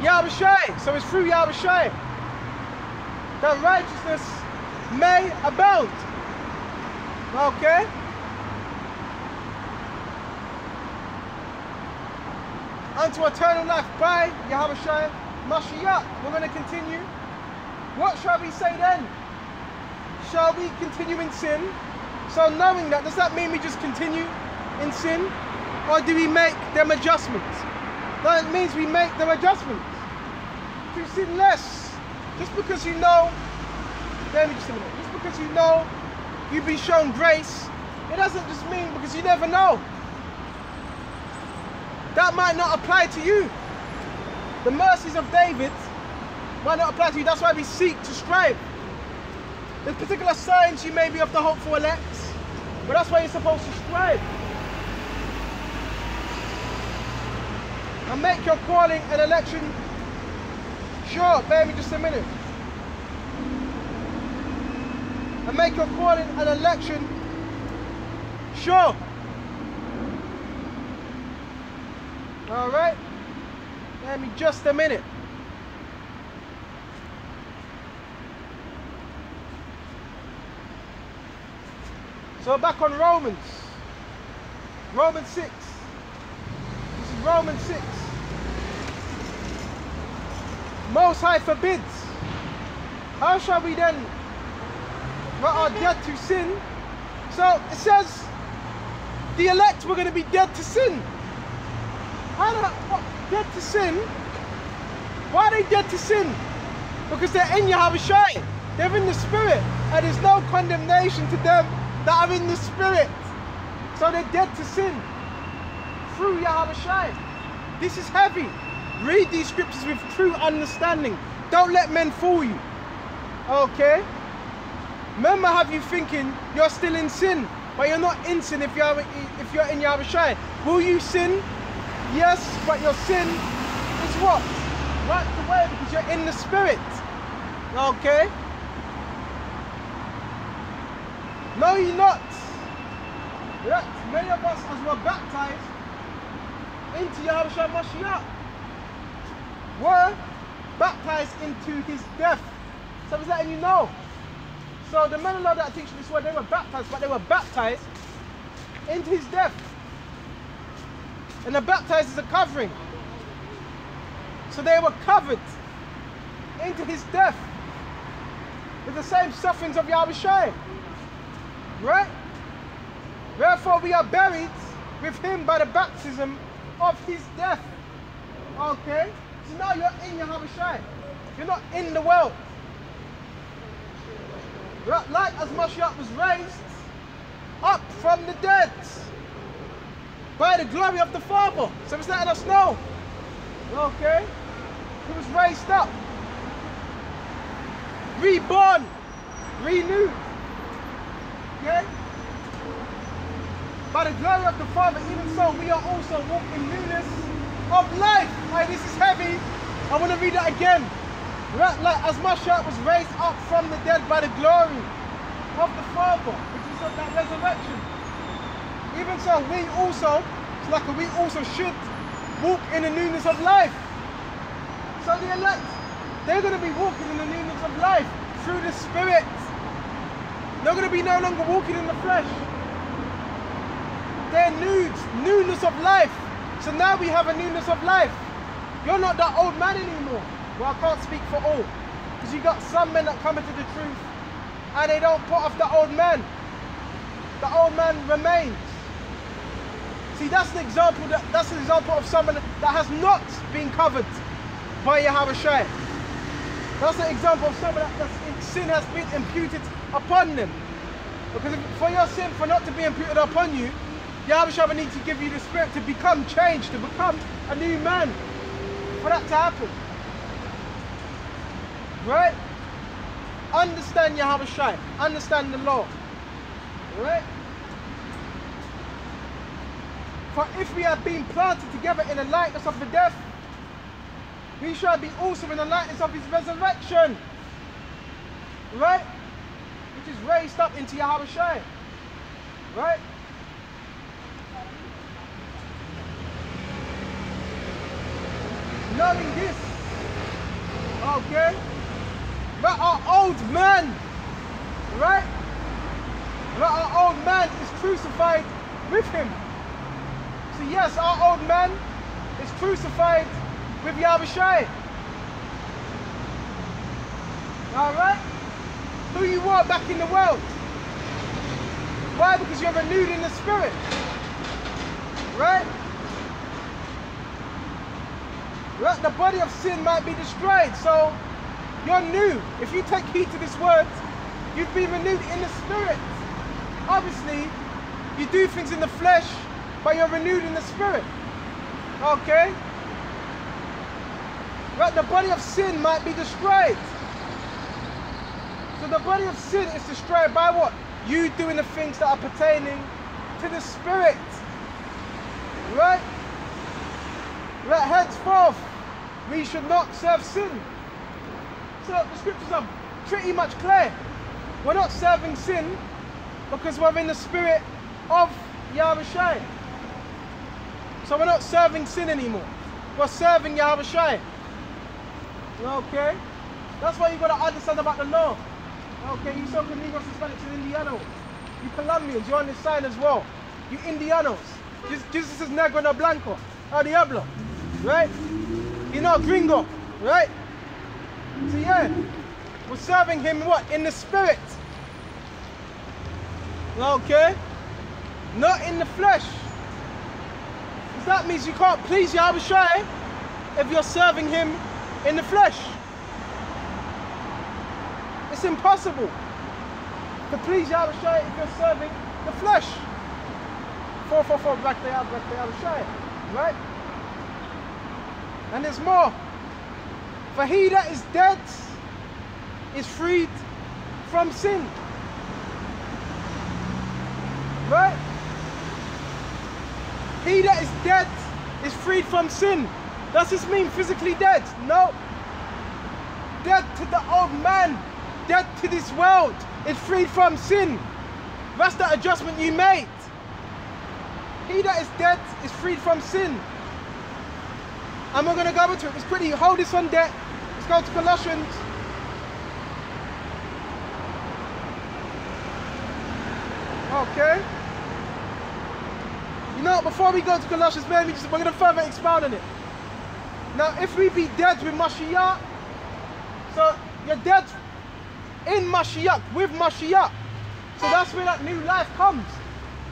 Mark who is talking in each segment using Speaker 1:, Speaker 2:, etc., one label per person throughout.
Speaker 1: Yahushua. So it's through Yahushua that righteousness may abound. Okay? Unto eternal life by Yahushua Mashiach. We're going to continue. What shall we say then? Shall we continue in sin? So knowing that, does that mean we just continue in sin? Or do we make them adjustments? That means we make them adjustments. To see less. Just because you know, let me just a minute. Just because you know you've been shown grace, it doesn't just mean because you never know. That might not apply to you. The mercies of David might not apply to you. That's why we seek to strive. There's particular signs you may be of the hopeful elect, but that's why you're supposed to strive. And make your calling and election sure. Me just a minute. And make your calling an election sure. All right. Bear me just a minute. So back on Romans. Romans 6. This is Romans 6. Most High forbids. How shall we then that are dead to sin? So it says the elect were going to be dead to sin. How what, dead to sin? Why are they dead to sin? Because they're in Yahweh They're in the spirit. And there's no condemnation to them that are in the spirit. So they're dead to sin through Yahweh This is heavy. Read these scriptures with true understanding. Don't let men fool you. Okay? Remember have you thinking you're still in sin, but you're not in sin if you're if you're in Yahweh Will you sin? Yes, but your sin is what? Wiped away because you're in the spirit. Okay? No, you're not. Yet, many of us as were baptized into Yahushua Mashiach were baptized into his death. So I was letting you know. So the men of that teaching this word, they were baptized, but they were baptized into his death. And the baptized is a covering. So they were covered into his death with the same sufferings of Yahweh Right? Therefore we are buried with him by the baptism of his death. Okay? So now you're in your Yahweh You're not in the world. Like as Mashiach was raised up from the dead by the glory of the Father. So it's letting us know. Okay? He was raised up. Reborn. Renewed. Okay? By the glory of the Father, even so, we are also walking newness of life. Right, this is heavy. I want to read that again. Like as Mashiach was raised up from the dead by the glory of the Father, which is of that resurrection. Even so, we also, it's like we also should walk in the newness of life. So the elect, they're going to be walking in the newness of life through the Spirit. They're going to be no longer walking in the flesh. They're nudes, newness of life. So now we have a newness of life. You're not that old man anymore. Well, I can't speak for all. Because you got some men that come into the truth and they don't put off the old man. The old man remains. See, that's an example that that's an example of someone that has not been covered by Yahawashi. That's an example of someone that that's, sin has been imputed upon them. Because if, for your sin for not to be imputed upon you, Yahawashi needs to give you the spirit to become changed, to become a new man. For that to happen. Right? Understand Yahawashi. Understand the law. Right? For if we have been planted together in the likeness of the death, we shall be also in the likeness of his resurrection. Right? Which is raised up into Yahweh. Right? Knowing this, Okay? That our old man, right? That our old man is crucified with him. So yes, our old man is crucified with Yahushua. Alright? Who you are back in the world. Why? Because you're renewed in the spirit. Right? Right? The body of sin might be destroyed. So you're new. If you take heed to this word, you've been renewed in the spirit. Obviously, you do things in the flesh, but you're renewed in the spirit. Okay? Right? The body of sin might be destroyed. So the body of sin is destroyed by what? You doing the things that are pertaining to the spirit. Right? Right, henceforth, we should not serve sin. So the scriptures are pretty much clear. We're not serving sin because we're in the spirit of Yahushua. So we're not serving sin anymore. We're serving Yahushua. Okay? That's why you got to understand about the law. Okay, you so Negros, Hispanics, and Indianos. You Colombians, you're on this side as well. You Indianos. Jesus is negro no blanco. El diablo. Right? You know, gringo. Right? So yeah, we're serving him what? In the spirit. Okay? Not in the flesh. Because that means you can't please Yahushua if you're serving him in the flesh. It's impossible to please Yahushua if you're serving the flesh. 444 back there, back there, Yahushua. Right? And there's more. For he that is dead is freed from sin. Right? He that is dead is freed from sin. Does this mean physically dead? No. Dead to the old man, dead to this world, is freed from sin. That's the adjustment you made. He that is dead is freed from sin. And we're going to go into it. It's pretty. Hold this on deck. Let's go to Colossians. Okay. You know, before we go to Colossians, maybe just, we're going to further expound on it. Now, if we be dead with Mashiach, so you're dead in Mashiach, with Mashiach. So that's where that new life comes.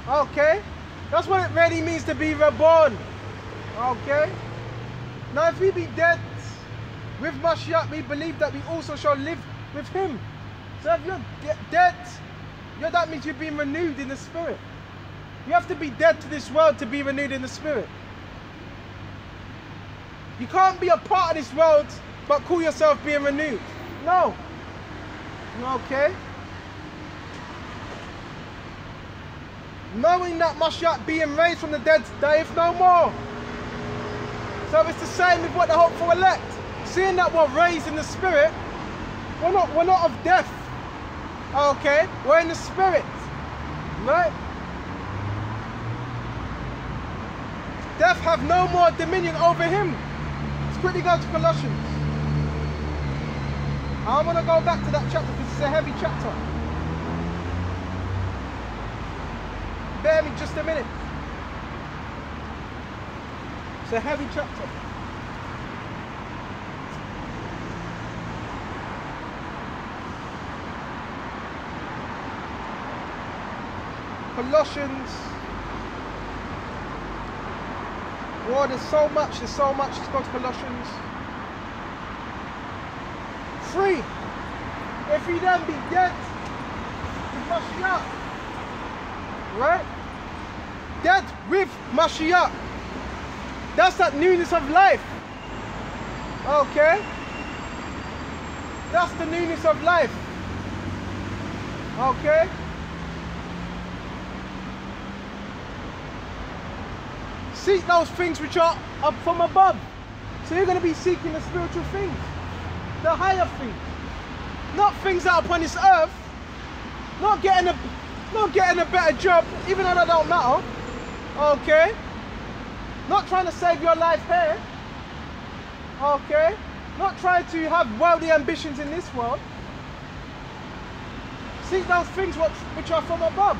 Speaker 1: Okay? That's what it really means to be reborn. Okay? Now, if we be dead with Mashiach, we believe that we also shall live with him. So if you're de dead, you're, that means you've been renewed in the spirit. You have to be dead to this world to be renewed in the spirit. You can't be a part of this world but call yourself being renewed. No. Okay? Knowing that Mashiach being raised from the dead dieth no more. So it's the same with what the hopeful elect. Seeing that we're raised in the spirit, we're not we're not of death. Okay? We're in the spirit. Right? Death have no more dominion over him. Let's quickly go to Colossians. I'm going to go back to that chapter because it's a heavy chapter. Bear me just a minute. It's a heavy chapter. Colossians. Oh, there's so much, there's so much. Let's go to Colossians. 3. If he then be dead with Mashiach. Right? Dead with Mashiach. That's that newness of life. Okay? That's the newness of life. Okay? Seek those things which are up from above. So you're going to be seeking the spiritual things, the higher things, not things that are upon this earth. Not getting a, not getting a better job, even though that don't matter. Okay. Not trying to save your life here. Okay. Not trying to have worldly ambitions in this world. Seek those things which, are from above.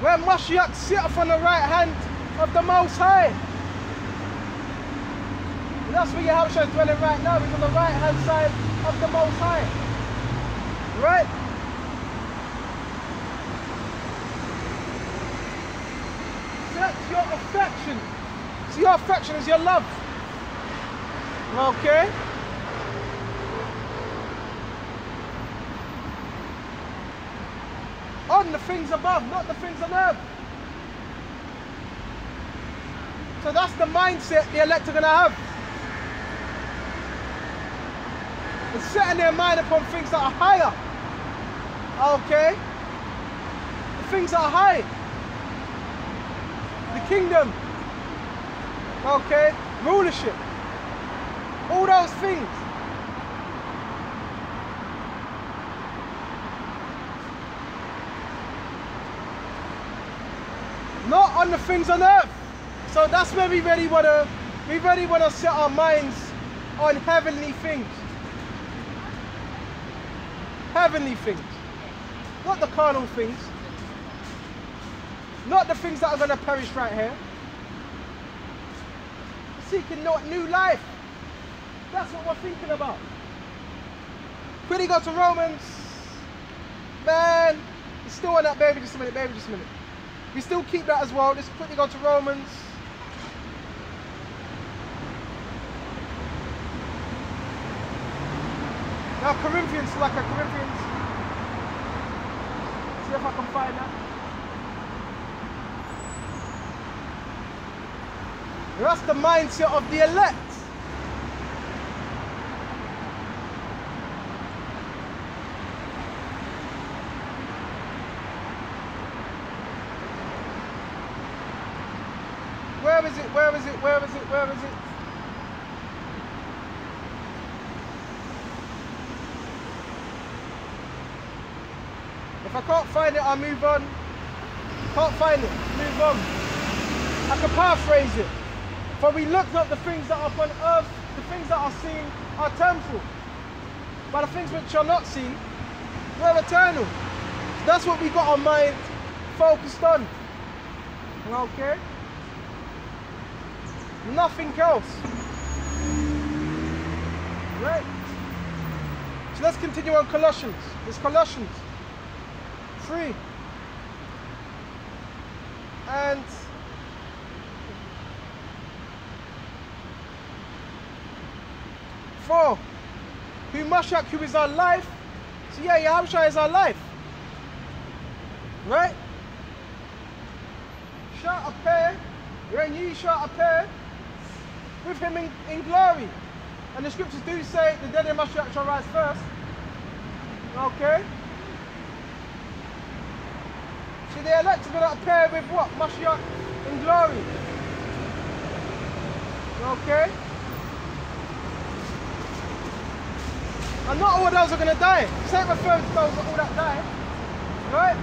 Speaker 1: Where Mashiach sitteth on the right hand of the Most High. And that's where Yahushua is dwelling right now. He's on the right hand side of the Most High. Right? Set your affection. So your affection is your love. Okay? On the things above, not the things on earth. So that's the mindset the elect are going to have. It's setting their mind upon things that are higher. Okay? The things that are high. The kingdom. Okay? Rulership. All those things. Not on the things on earth. So that's where we really wanna we really wanna set our minds on heavenly things. Heavenly things. Not the carnal things. Not the things that are gonna perish right here. Seeking not new life. That's what we're thinking about. Quickly go to Romans. Man, it's still on that baby, just a minute, baby, just a minute. We still keep that as well. Let's quickly go to Romans. Now Corinthians, like a Corinthians. See if I can find that. That's the mindset of the elect. Where is it? Where is it? Where is it? Where is it? If I can't find it, I'll move on. Can't find it, move on. I can paraphrase it. For we look not the things that are upon earth, the things that are seen are temporal. But the things which are not seen, they're eternal. That's what we got our mind focused on. Okay? Nothing else. Right? So let's continue on Colossians. It's Colossians 3. And four. Who Mashiach, who is our life. So yeah, Yahushua is our life. Right? Shall appear, when ye shall appear with him in, in glory. And the scriptures do say the dead in Mashiach shall rise first. Okay? See, the elect to appear with what? Mashiach in glory. Okay? And not all those are going to die. This ain't referring to those that all that die. Right?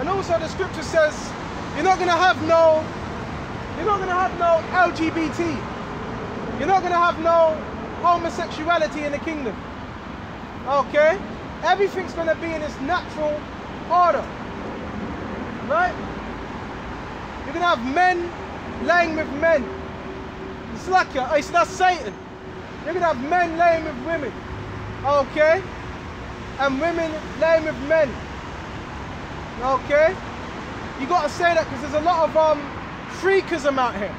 Speaker 1: And also the scripture says you're not going to have no you're not going to have no LGBT. You're not going to have no homosexuality in the kingdom. Okay? Everything's going to be in its natural order. Right? You're going to have men laying with men. A, it's not Satan. Going to have men laying with women. Okay? And women laying with men. Okay? You got to say that because there's a lot of um, freakism out here.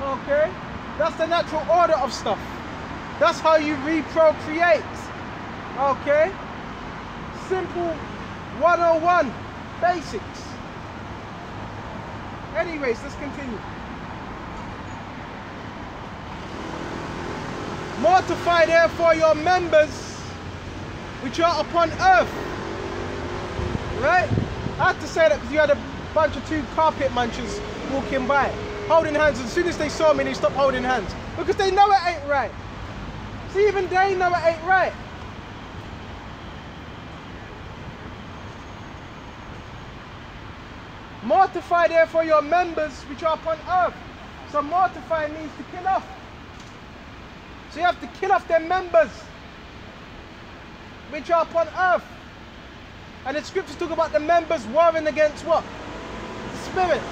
Speaker 1: Okay? That's the natural order of stuff. That's how you reprocreate. Okay? Simple 101 basics. Anyways, let's continue. Mortify therefore your members which are upon earth. Right? I have to say that because you had a bunch of two carpet munchers walking by, holding hands. As soon as they saw me, they stopped holding hands. Because they know it ain't right. See, even they know it ain't right. Mortify therefore your members which are upon earth. So mortify means to kill off. So you have to kill off their members which are upon earth. And the scriptures talk about the members warring against what? The spirit.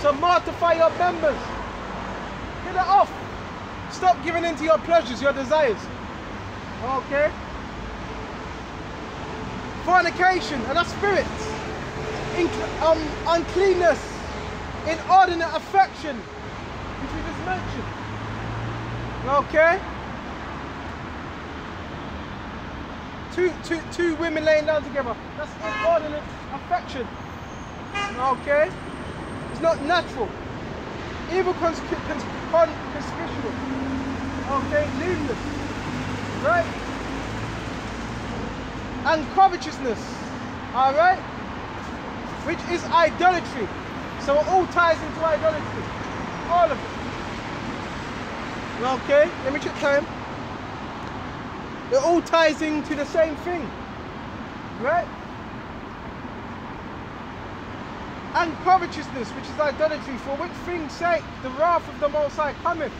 Speaker 1: So mortify your members. Kill it off. Stop giving in to your pleasures, your desires. Okay? Fornication and a spirits. Inc- um, uncleanness. Inordinate affection. Which we just mentioned. Okay? Two, two, two women laying down together. That's inordinate affection. Okay? It's not natural. Evil cons cons con conspicuous. Okay? Lewdness. Right? And covetousness. Alright? Which is idolatry. So it all ties into idolatry. All of it. Okay? Let me check time. It all ties into the same thing. Right? And covetousness, which is idolatry, for which thing's sake the wrath of the Most High cometh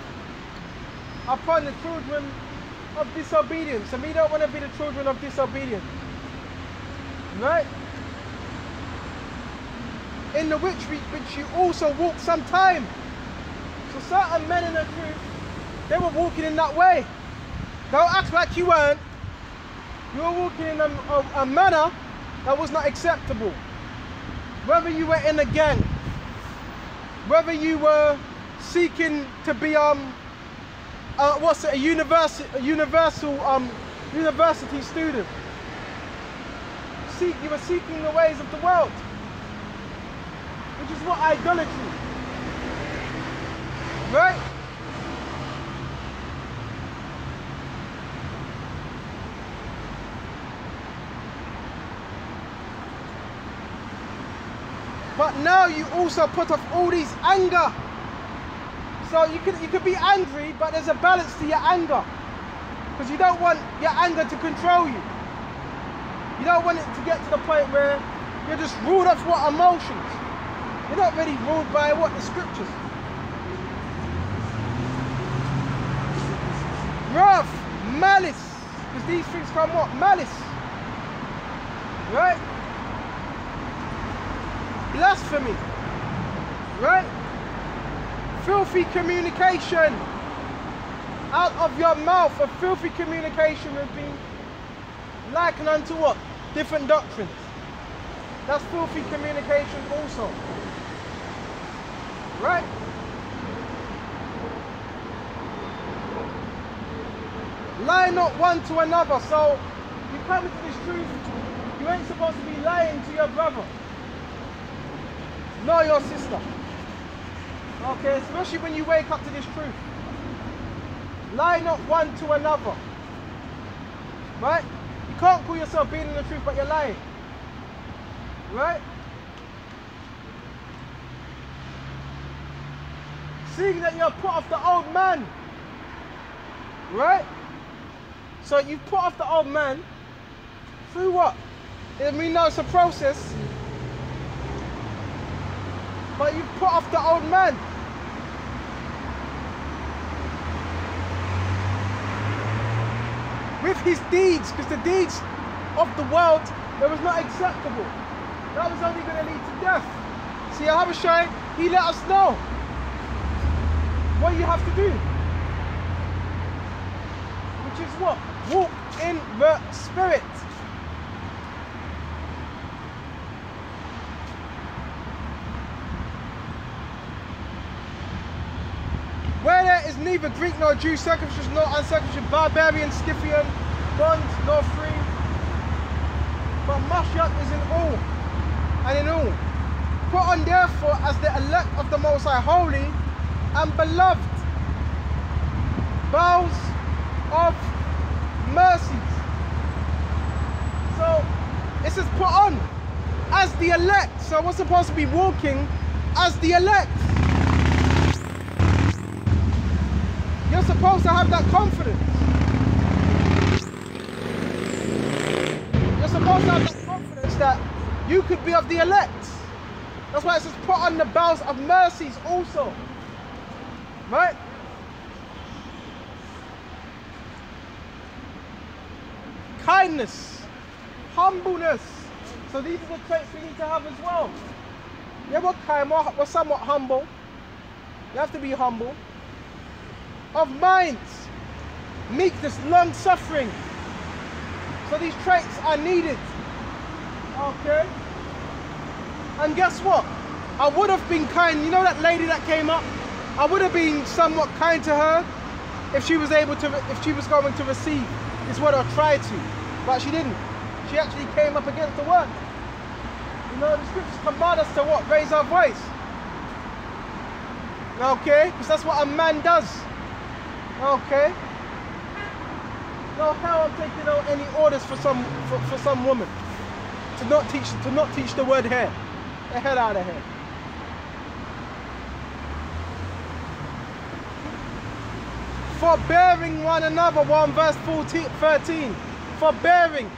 Speaker 1: upon the children of disobedience. And we don't want to be the children of disobedience. Right? In the which we, which you also walk sometime. So certain men in the truth, they were walking in that way. Don't act like you weren't. You were walking in a, a, a manner that was not acceptable. Whether you were in a gang, whether you were seeking to be um uh, what's it a university a universal um university student. Seek you were seeking the ways of the world, which is what idolatry. Right? But now you also put off all these anger. So you can you could be angry, but there's a balance to your anger. Because you don't want your anger to control you. You don't want it to get to the point where you're just ruled off what emotions. You're not really ruled by what the scriptures. Wrath, malice. Because these things come what? Malice. Right? Blasphemy, right? Filthy communication. Out of your mouth, a filthy communication would be likened unto what? Different doctrines. That's filthy communication also. Right? Lie not one to another. So you come into this truth, you ain't supposed to be lying to your brother nor your sister. Okay, especially when you wake up to this truth. Lie not one to another. Right? You can't call yourself being in the truth, but you're lying. Right? Seeing that you're put off the old man. Right? So you've put off the old man through what? I mean, no, it's a process. But you've put off the old man. With his deeds, because the deeds of the world, that was not acceptable. That was only going to lead to death. See, Yahawashi, he let us know what you have to do. Which is what? Walk in the Spirit. Where there is neither Greek nor Jew, circumcision nor uncircumcision, barbarian, Scythian, bond nor free, but Mashiach is in all and in all. Put on therefore as the elect of the Most High, holy and beloved, bowels of mercies. So it says put on as the elect. So we're supposed to be walking as the elect. You're supposed to have that confidence. You're supposed to have that confidence that you could be of the elect. That's why it says put on the bells of mercies also. Right? Kindness, humbleness. So these are the traits we need to have as well. Yeah, we're kind, we're somewhat humble. You have to be humble. Of minds, meekness, long suffering. So these traits are needed. Okay? And guess what? I would have been kind. You know that lady that came up? I would have been somewhat kind to her if she was able to, if she was going to receive this word or try to. But she didn't. She actually came up against the word. You know, the scriptures command us to what? Raise our voice. Okay? Because that's what a man does. Okay? No how I'm taking out any orders for some for, for some woman to not teach to not teach the word here. The hell out of here. Forbearing one another, 1 verse 14, 13. Forbearing.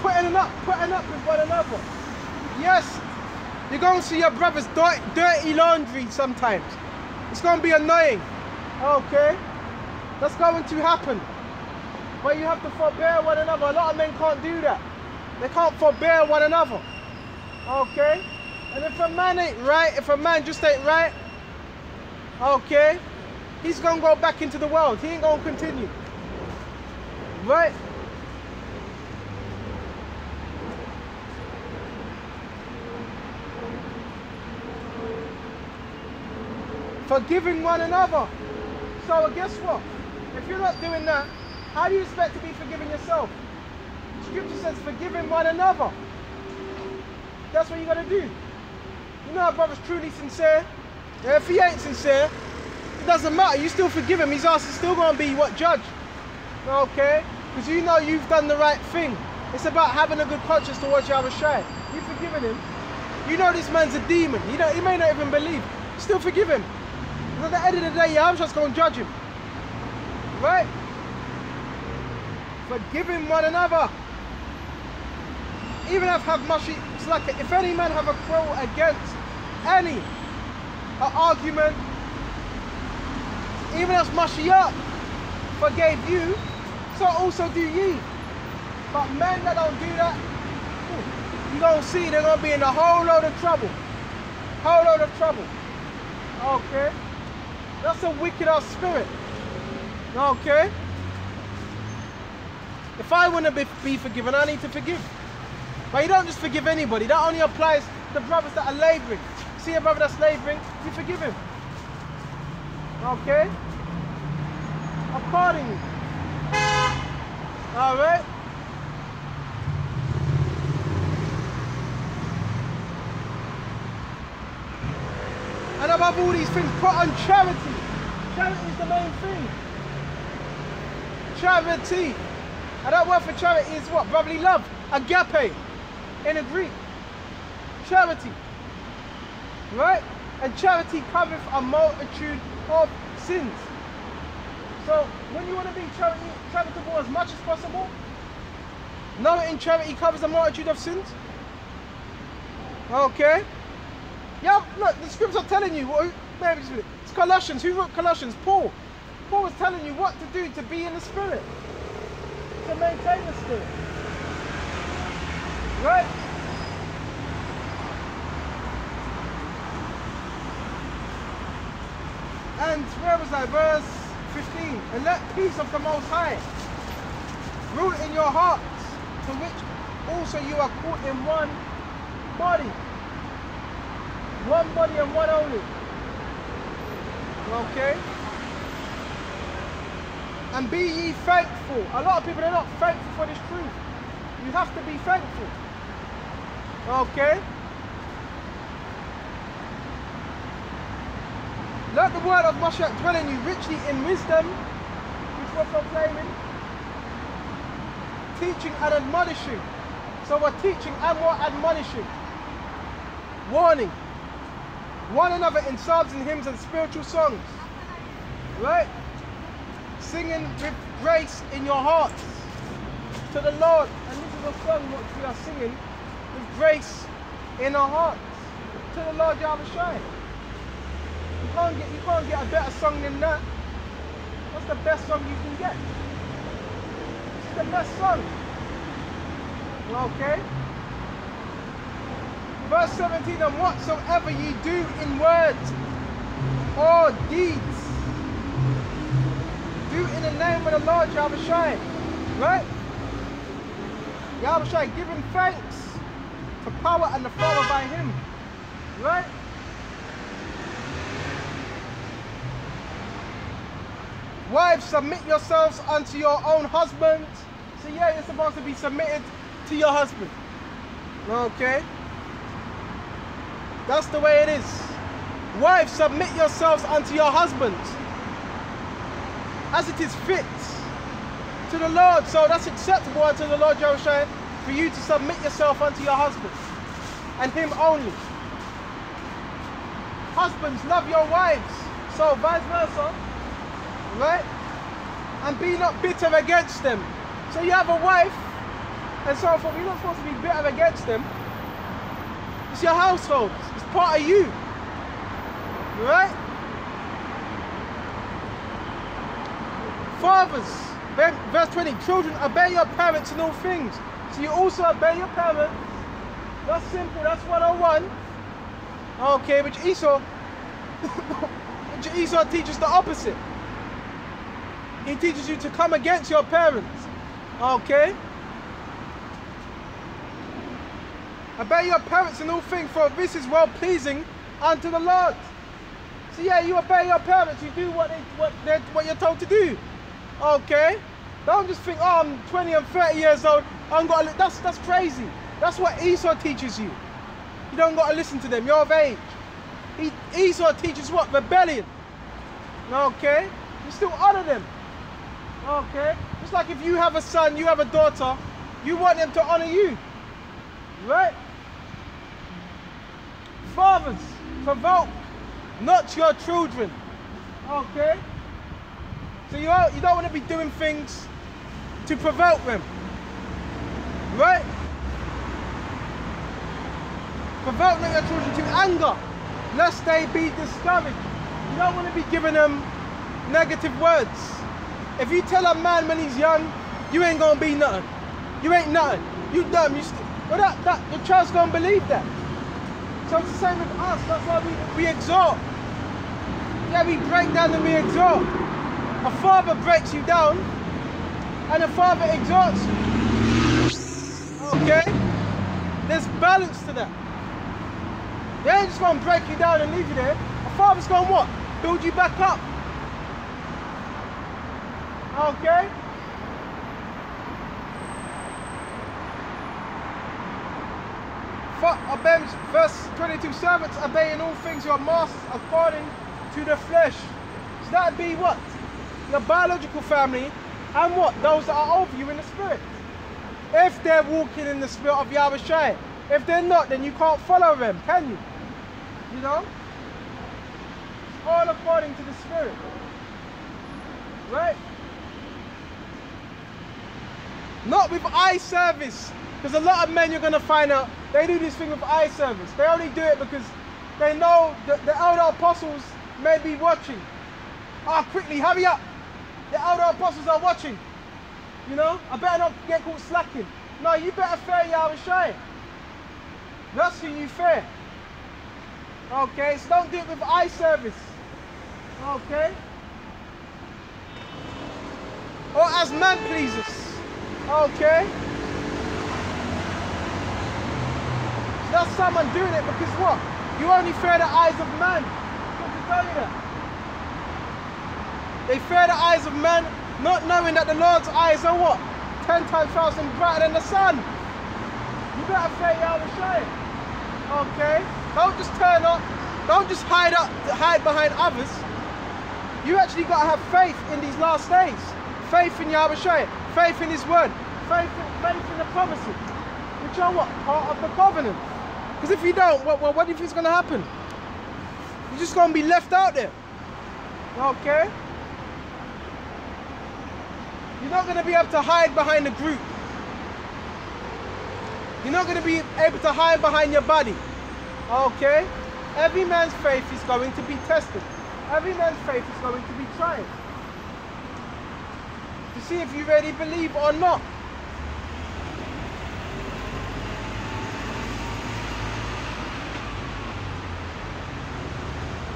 Speaker 1: Putting up, putting up with one another. Yes, you're going to see your brother's dirty laundry sometimes. It's going to be annoying. Okay? That's going to happen. But you have to forbear one another. A lot of men can't do that. They can't forbear one another. Okay? And if a man ain't right, if a man just ain't right, okay, he's gonna go back into the world. He ain't gonna continue. Right? Forgiving one another. So guess what? If you're not doing that, how do you expect to be forgiving yourself? Scripture says forgiving one another. That's what you gotta do. You know our brother's truly sincere. Yeah, if he ain't sincere, it doesn't matter. You still forgive him. His ass is still gonna be what judge. Okay? Because you know you've done the right thing. It's about having a good conscience towards Yahawashi. You've forgiven him. You know this man's a demon. You know he may not even believe. Still forgive him. Because at the end of the day, I'm just gonna judge him. Right? Forgiving one another even if have much, it's like if any man have a quarrel against any an argument, even as Mashiach forgave you, so also do ye. But men that don't do that, you gonna see they're gonna be in a whole load of trouble. Whole load of trouble. Okay? That's a wicked ass spirit. Okay? If I want to be, be forgiven, I need to forgive. But you don't just forgive anybody. That only applies to brothers that are labouring. See a brother that's labouring, you forgive him. Okay? Accordingly. Alright? And above all these things, put on charity. Charity is the main thing. Charity. And that word for charity is what? Brotherly love. Agape in a Greek. Charity. Right? And charity covers a multitude of sins. So when you want to be charity, charitable as much as possible, knowing charity covers a multitude of sins. Okay. Yeah, look, the scriptures are telling you what it's Colossians. Who wrote Colossians? Paul. Paul was telling you what to do to be in the spirit. To maintain the spirit. Right? And where was I? Verse 15. And let peace of the Most High rule in your hearts, to which also you are caught in one body. One body and one only. Okay? And be ye thankful. A lot of people are not thankful for this truth. You have to be thankful. Okay? Let the word of Mashiach dwell in you richly in wisdom, which we're proclaiming, teaching and admonishing. So we're teaching and we're admonishing, warning one another in psalms and hymns and spiritual songs. Right? Singing with grace in your hearts to the Lord. And this is a song which we are singing with grace in our hearts. to the Lord Yahweh. You can't get you can't get a better song than that. What's the best song you can get? Is the best song. Okay? Verse 17, and whatsoever ye do in words or deeds, do in the name of the Lord Yahawashi. Right? Yahawashi, giving thanks to power and the Father by him. Right? Wives, submit yourselves unto your own husbands. So yeah, you're supposed to be submitted to your husband. Okay? That's the way it is. Wives, submit yourselves unto your husbands. As it is fit to the Lord. So that's acceptable unto the Lord Yahushua for you to submit yourself unto your husband. And him only. Husbands, love your wives. So vice versa. Right? And be not bitter against them. So you have a wife and so forth. You're not supposed to be bitter against them. It's your household. It's part of you. Right? Fathers, verse 20, children, obey your parents in all things. So you also obey your parents. That's simple, that's 101. Okay, but Esau, Esau teaches the opposite. He teaches you to come against your parents. Okay? Obey your parents in all things, for this is well pleasing unto the Lord. So yeah, you obey your parents. You do what they, what what you're told to do. Okay. Don't just think, oh, I'm 20 and 30 years old. I'm got. To that's that's crazy. That's what Esau teaches you. You don't got to listen to them. You're of age. He, Esau teaches what rebellion. Okay. You still honor them. Okay. It's like if you have a son, you have a daughter, you want them to honor you. Right? Fathers, provoke not your children. Okay? So you, you don't want to be doing things to provoke them. Right? Provoke not your children to anger, lest they be discouraged. You don't want to be giving them negative words. If you tell a man when he's young, you ain't gonna be nothing. You ain't nothing. You dumb. You well, that, that, your child's gonna believe that. So it's the same with us. That's why we, we exhort. Yeah, we break down and we exhort. A father breaks you down and a father exhorts you. Okay? There's balance to that. They ain't just gonna break you down and leave you there. A father's gonna what? Build you back up. Okay? obey, verse 22, servants obey in all things your masters according to the flesh. So that'd be what? Your biological family and what? Those that are over you in the spirit. If they're walking in the spirit of Yahawashi. If they're not, then you can't follow them, can you? You know? It's all according to the spirit. Right? Not with eye service. Because a lot of men you're going to find out, they do this thing with eye service. They only do it because they know that the elder apostles may be watching. Ah, oh, quickly, hurry up. The elder apostles are watching. You know, I better not get caught slacking. No, you better fear Yahweh Shai. That's who you fear. Okay, so don't do it with eye service. Okay? Or as man pleasers. Okay? So That's someone doing it because what? You only fear the eyes of man. to tell you that. They fear the eyes of men, not knowing that the Lord's eyes are what? Ten times thousand brighter than the sun. You better fear Yahweh Shai. Okay? Don't just turn up. Don't just hide up, hide behind others. You actually got to have faith in these last days. Faith in Yahweh. Faith in His word. Faith in, faith in the promises. Which are what? Part of the covenant. Because if you don't, what, what, what do you think is going to happen? You're just going to be left out there. Okay? You're not going to be able to hide behind the group. You're not going to be able to hide behind your body. Okay? Every man's faith is going to be tested. Every man's faith is going to be tried. To see if you really believe or not.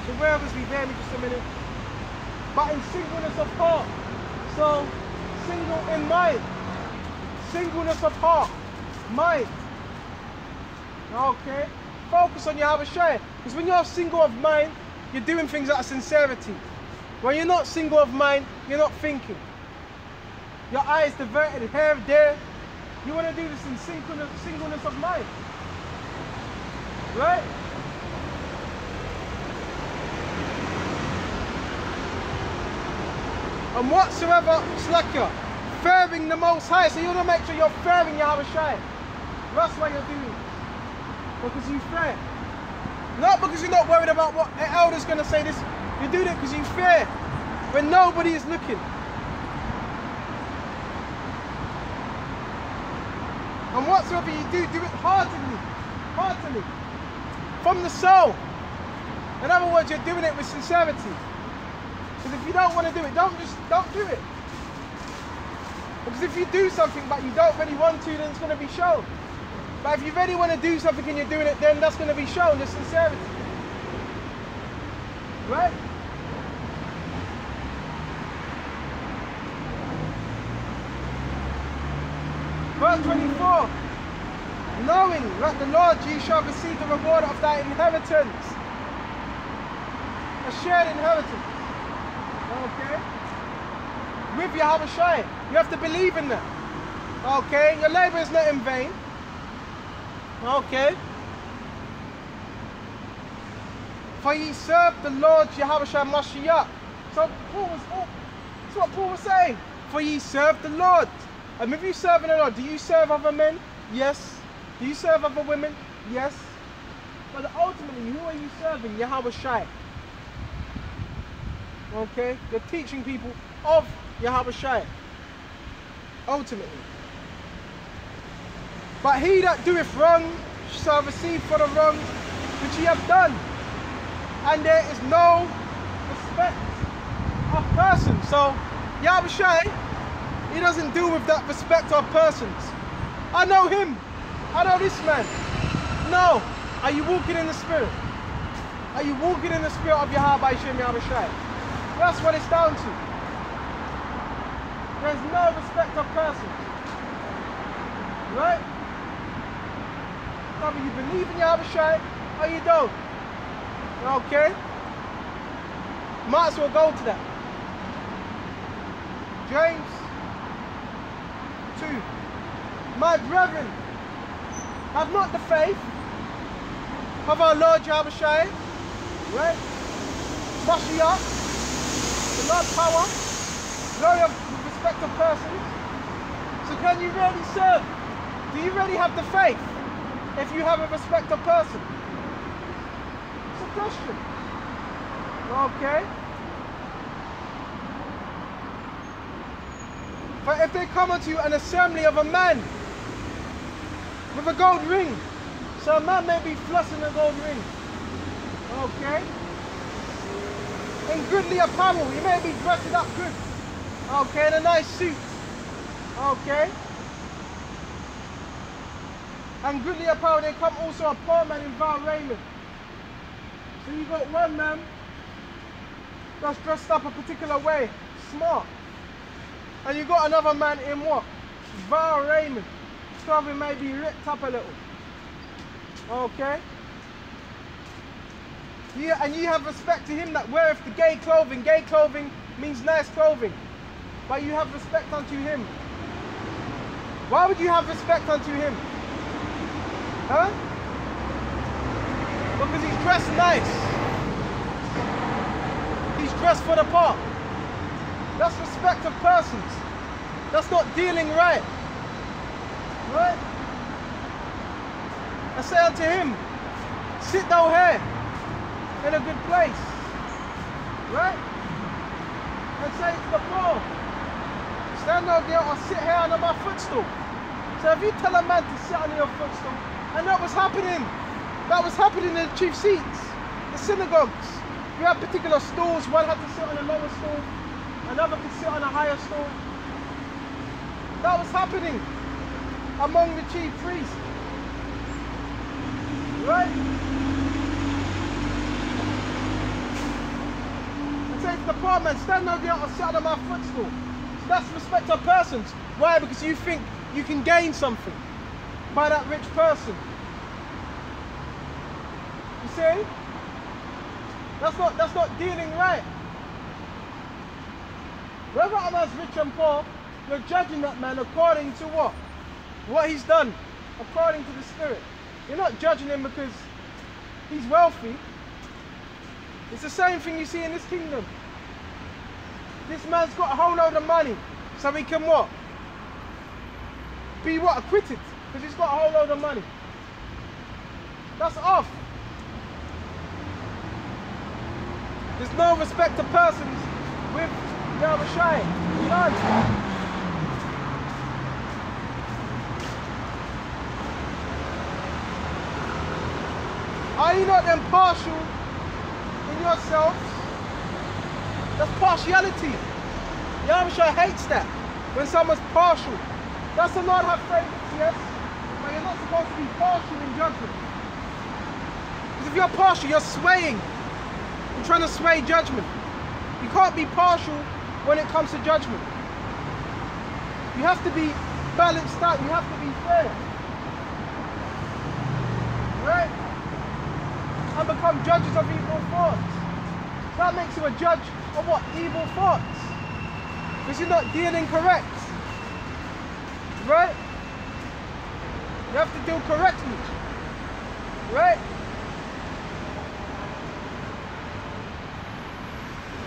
Speaker 1: So where was we? Bear me just a minute. But in singleness of heart. So single in mind. Singleness of heart. Mind. Okay? Focus on your Habashah. Because when you're single of mind, you're doing things out of sincerity. When you're not single of mind, you're not thinking. Your eyes diverted, hair there. You want to do this in singleness, singleness of mind. Right? And whatsoever, slacker, fearing the Most High. So you want to make sure you're fearing Yahawashi. That's why you're doing it. Because you fear. Not because you're not worried about what the elder's going to say this. You're doing it because you fear. When nobody is looking. And whatsoever you do, do it heartily. Heartily. From the soul. In other words, you're doing it with sincerity. Because if you don't want to do it, don't just don't do it. Because if you do something but you don't really want to, then it's going to be shown. But if you really want to do something and you're doing it, then that's going to be shown, the sincerity. Right? Verse 24. Knowing that the Lord ye shall receive the reward of thy inheritance. A shared inheritance. Okay? With Yahawashi. You have to believe in that. Okay? Your labor is not in vain. Okay? For ye serve the Lord Yahawashi Mashiach. So Paul was, oh, that's what Paul was saying. For ye serve the Lord. And if you serve the Lord, do you serve other men? Yes. Do you serve other women? Yes. But ultimately, who are you serving? Yahawashi. Okay? You're teaching people of Yahweh. Ultimately. But he that doeth wrong shall receive for the wrong which he hath done. And there is no respect of persons. So Yahweh he doesn't deal with that respect of persons. I know him. I know this man. No. Are you walking in the spirit? Are you walking in the spirit of Yahweh Shem? That's what it's down to. There's no respect of persons. Right? Either you believe in Yahawashi or you don't. Okay? Might as well go to that. James 2. My brethren, have not the faith of our Lord Yahweh right? Mashiach, Lord power, glory of respect of persons. So can you really serve? Do you really have the faith if you have a respect of person? It's a question. Okay. But if they come unto you an assembly of a man with a gold ring, so a man may be flossing a gold ring. Okay. Goodly apparel, he may be dressed up good. Okay, in a nice suit. Okay. And goodly apparel, they come also a poor man in vile raiment. So you got one man that's dressed up a particular way, smart. And you got another man in what? Vile raiment. Clothing may be ripped up a little. Okay? Yeah, and you have respect to him that weareth the gay clothing. Gay clothing means nice clothing. But you have respect unto him. Why would you have respect unto him? Huh? Because he's dressed nice. He's dressed for the part. That's respect of persons. That's not dealing right. Right? I say unto him, sit thou here in a good place. Right? And say to the poor, stand out there or sit here under my footstool. So if you tell a man to sit on your footstool, and that was happening, that was happening in the chief seats. the synagogues. You have particular stools. One had to sit on a lower stool, another could sit on a higher stool. That was happening among the chief priests. Right? To the poor man, stand over here or sit on my footstool. That's respect of persons. Why? Because you think you can gain something by that rich person. You see? That's not that's not dealing right. Whether man's rich and poor, you're judging that man according to what? What he's done, according to the spirit. You're not judging him because he's wealthy. It's the same thing you see in this kingdom. This man's got a whole load of money, so he can what? Be what? Acquitted, because he's got a whole load of money. That's off. There's no respect to persons with Yahushua. None. Are you not impartial in yourselves? That's partiality. Yahushua hates that. When someone's partial. Does the Lord have favorites? Yes. But you're not supposed to be partial in judgment. Because if you're partial, you're swaying. You're trying to sway judgment. You can't be partial when it comes to judgment. You have to be balanced out. You have to be fair. Right? And become judges of evil thoughts. That makes you a judge of what? Evil thoughts. Because you're not dealing correct. Right? You have to deal correctly. Right?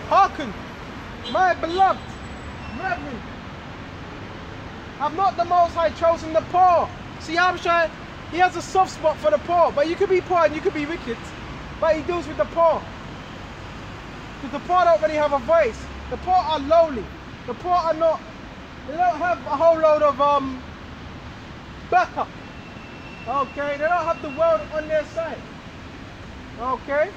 Speaker 1: Hearken, my beloved brethren. Have not the Most High chosen the poor? See, Abishai, he has a soft spot for the poor. But you could be poor and you could be wicked. But he deals with the poor. Because the poor don't really have a voice. The poor are lowly. The poor are not, they don't have a whole load of um, backup. Okay, they don't have the world on their side. Okay?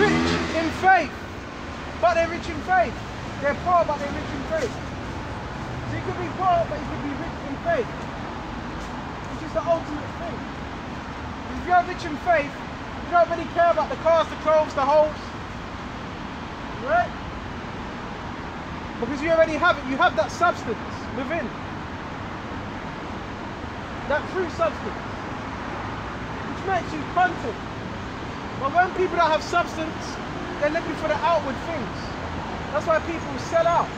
Speaker 1: Rich in faith, but they're rich in faith. They're poor, but they're rich in faith. So you could be poor, but you could be rich in faith. Which is the ultimate thing. If you're rich in faith, you don't really care about the cars, the clothes, the holes. Right? Because you already have it. You have that substance within. That true substance. Which makes you content. But when people don't have substance, they're looking for the outward things. That's why people sell out.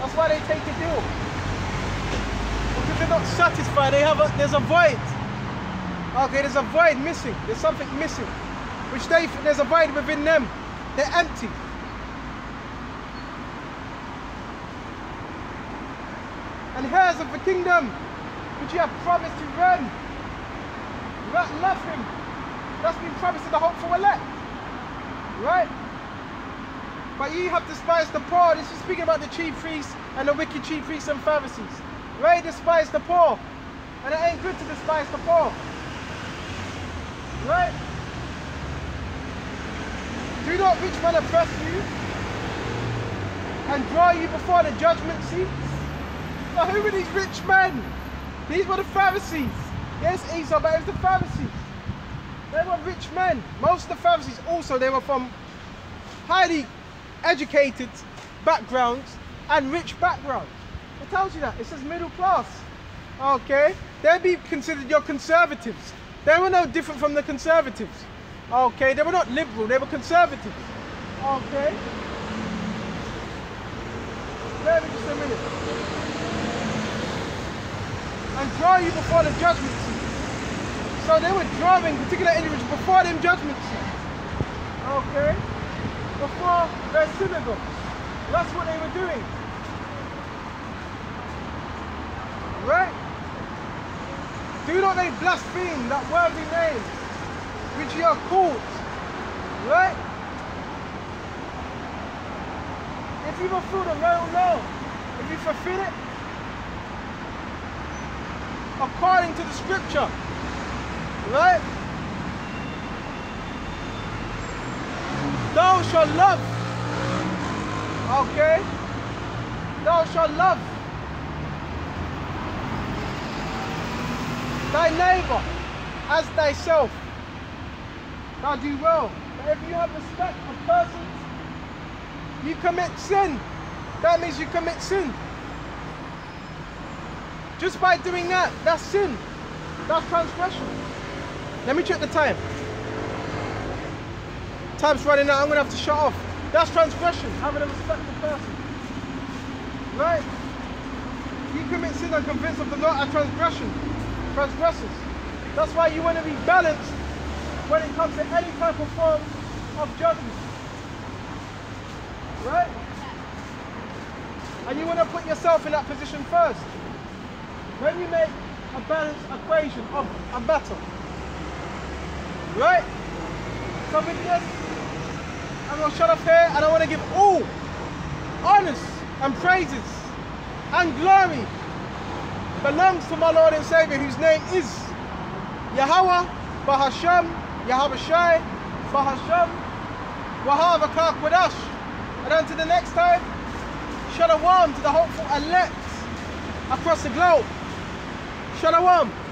Speaker 1: That's why they take a deal. Because they're not satisfied. They have a, there's a void. Okay, there's a void missing. There's something missing. Which they there's a void within them. They're empty. And heirs of the kingdom, which you have promised to run. That love him. That's been promised to the hopeful elect. Right? But ye have despised the poor. This is speaking about the chief priests and the wicked chief priests and Pharisees. Right? Despise the poor. And it ain't good to despise the poor. Right? Do not rich men oppress you and draw you before the judgment seats? Now who were these rich men? These were the Pharisees. Yes, Esau, but it was the Pharisees. They were rich men. Most of the Pharisees also, they were from highly educated backgrounds and rich backgrounds. It tells you that. It says middle class. Okay? They'd be considered your conservatives. They were no different from the conservatives. Okay? They were not liberal, they were conservatives. Okay? Wait just a minute. And draw you before the judgment seat. So they were drawing particular individuals before them judgment seats. Okay? Before their synagogues. That's what they were doing. Right? Do not they blaspheme that worthy name which you are called? Right? If you fulfill the royal law, if you fulfill it, according to the scripture. Right? Thou shalt love. Okay? Thou shalt love thy neighbor as thyself. Thou do well. But if you have respect for persons, you commit sin. That means you commit sin. Just by doing that, that's sin. That's transgression. Let me check the time. Time's running out, I'm gonna have to shut off. That's transgression, having a respectful person. Right? You commit sin and convince of the law are transgression. Transgressors. That's why you want to be balanced when it comes to any type of form of judgment. Right? And you want to put yourself in that position first. When you make a balanced equation of a matter. Right? So with this, I'm going to shut up here and I want to give all honors and praises and glory belongs to my Lord and Savior whose name is Yahweh Bahasham Yahawashi Bahasham Wahava. And until the next time, Shalom to the hopeful elect across the globe. Shalom.